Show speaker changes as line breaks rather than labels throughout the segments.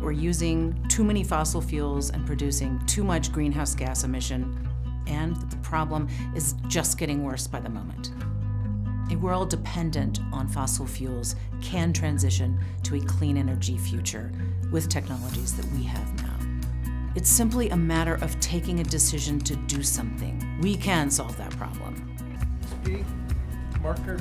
We're using too many fossil fuels and producing too much greenhouse gas emission, and the problem is just getting worse by the moment. A world dependent on fossil fuels can transition to a clean energy future with technologies that we have now. It's simply a matter of taking a decision to do something. We can solve that problem.
Speak. Marker.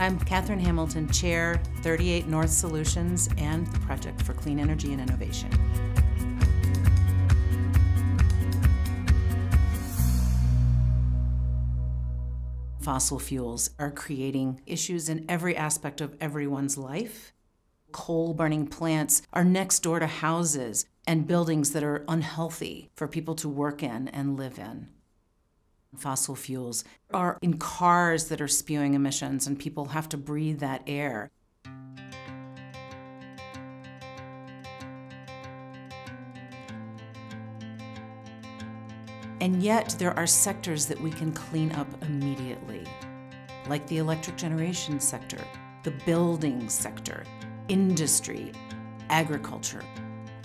I'm Katherine Hamilton, Chair, 38 North Solutions and the Project for Clean Energy and Innovation. Fossil fuels are creating issues in every aspect of everyone's life. Coal burning plants are next door to houses and buildings that are unhealthy for people to work in and live in. Fossil fuels are in cars that are spewing emissions, and people have to breathe that air. And yet, there are sectors that we can clean up immediately, like the electric generation sector, the building sector, industry, agriculture.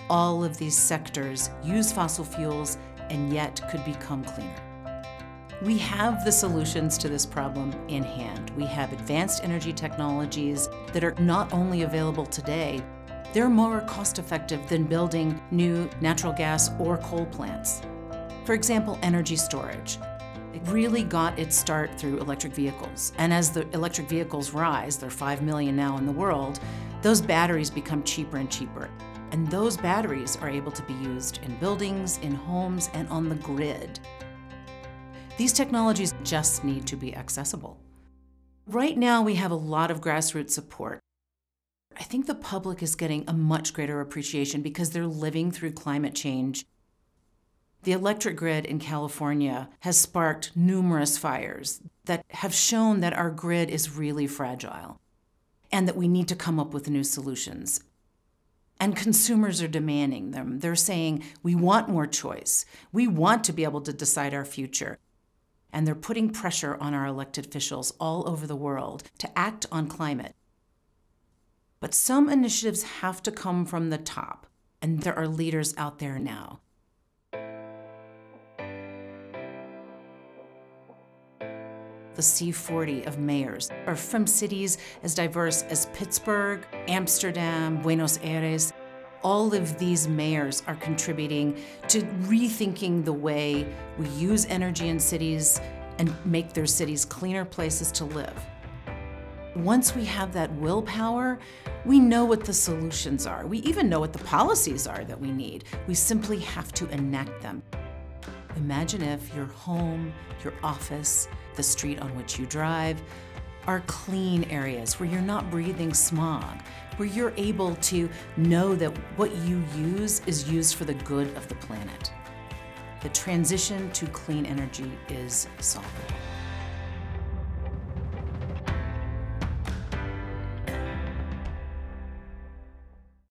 All of these sectors use fossil fuels and yet could become cleaner. We have the solutions to this problem in hand. We have advanced energy technologies that are not only available today, they're more cost effective than building new natural gas or coal plants. For example, energy storage. It really got its start through electric vehicles. And as the electric vehicles rise, there are 5 million now in the world, those batteries become cheaper and cheaper. And those batteries are able to be used in buildings, in homes, and on the grid. These technologies just need to be accessible. Right now, we have a lot of grassroots support. I think the public is getting a much greater appreciation because they're living through climate change the electric grid in California has sparked numerous fires that have shown that our grid is really fragile and that we need to come up with new solutions. And consumers are demanding them. They're saying, we want more choice. We want to be able to decide our future. And they're putting pressure on our elected officials all over the world to act on climate. But some initiatives have to come from the top, and there are leaders out there now. the C40 of mayors are from cities as diverse as Pittsburgh, Amsterdam, Buenos Aires. All of these mayors are contributing to rethinking the way we use energy in cities and make their cities cleaner places to live. Once we have that willpower, we know what the solutions are. We even know what the policies are that we need. We simply have to enact them. Imagine if your home, your office, the street on which you drive are clean areas where you're not breathing smog, where you're able to know that what you use is used for the good of the planet. The transition to clean energy is solvable.